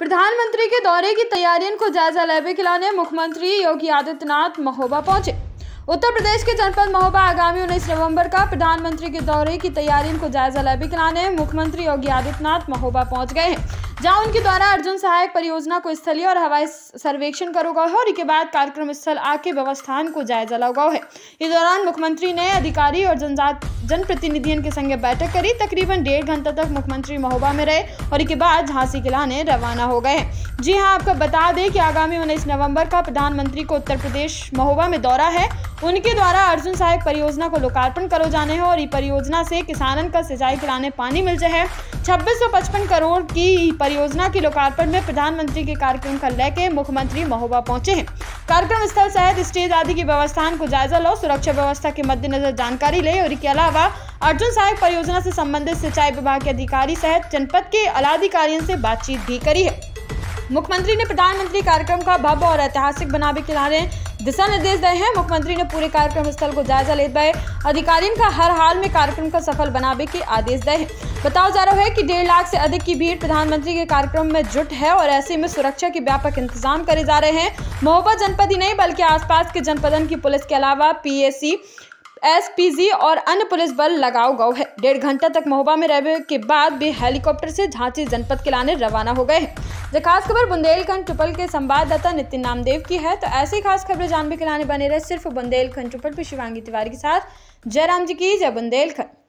प्रधानमंत्री के दौरे की तैयारियों को जायजा लेबे खिलाने मुख्यमंत्री योगी आदित्यनाथ महोबा पहुँचे। उत्तर प्रदेश के जनपद महोबा आगामी उन्नीस नवंबर का प्रधानमंत्री के दौरे की तैयारियों को जायजा लेबे खिलाने मुख्यमंत्री योगी आदित्यनाथ महोबा पहुँच गए हैं। जहाँ उनके द्वारा अर्जुन सहायक परियोजना को स्थलीय और हवाई सर्वेक्षण करो गया है और इसके बाद कार्यक्रम स्थल आके व्यवस्थान को जायजा लगाओ है। इस दौरान मुख्यमंत्री ने अधिकारी और जनजात जनप्रतिनिधियों के संगे बैठक करी। तकरीबन डेढ़ घंटा तक मुख्यमंत्री महोबा में रहे और इसके बाद झांसी के लाने रवाना हो गए जी हाँ आपको बता दें कि आगामी उन्नीस नवंबर का प्रधानमंत्री को उत्तर प्रदेश महोबा में दौरा है। उनके द्वारा अर्जुन सहायक परियोजना को लोकार्पण करो जाने हैं और ये परियोजना से किसानन का सिंचाई कराने पानी मिल जाए। छब्बीस करोड़ की परियोजना के लोकार्पण में प्रधानमंत्री के कार्यक्रम का लेके मुख्यमंत्री महोबा पहुँचे हैं। कार्यक्रम स्थल सहित स्टेज आदि की व्यवस्था को जायजा लो, सुरक्षा व्यवस्था के मद्देनजर जानकारी ले और इसके अलावा अर्जुन सहायक परियोजना से संबंधित सिंचाई विभाग के अधिकारी सहित जनपद के अलाधिकारियों से बातचीत भी करी है। मुख्यमंत्री ने प्रधानमंत्री कार्यक्रम का भव्य और ऐतिहासिक बनावे के दिशा निर्देश दिए हैं। मुख्यमंत्री ने पूरे कार्यक्रम स्थल को जायजा लेते हुए अधिकारियों का हर हाल में कार्यक्रम का सफल बनावे के आदेश दिए हैं। बताया जा रहा है कि डेढ़ लाख से अधिक की भीड़ प्रधानमंत्री के कार्यक्रम में जुट है और ऐसे में सुरक्षा के व्यापक इंतज़ाम करे जा रहे हैं। महोबा जनपद ही नहीं, बल्कि आसपास के जनपदन की पुलिस के अलावा पीएसी एसपीजी और अन्य पुलिस बल लगाओ गौ है। डेढ़ घंटा तक महोबा में रहने के बाद भी हेलीकॉप्टर से झांसी जनपद के लाने रवाना हो गए हैं। जो खास खबर बुंदेलखंड चुपल के संवाददाता नितिन नामदेव की है। तो ऐसी खास खबरें जानने के लाने बने रहे सिर्फ़ बुंदेलखंड चुपल पर शिवांगी तिवारी के साथ। जयराम जी की जय बुंदेलखंड।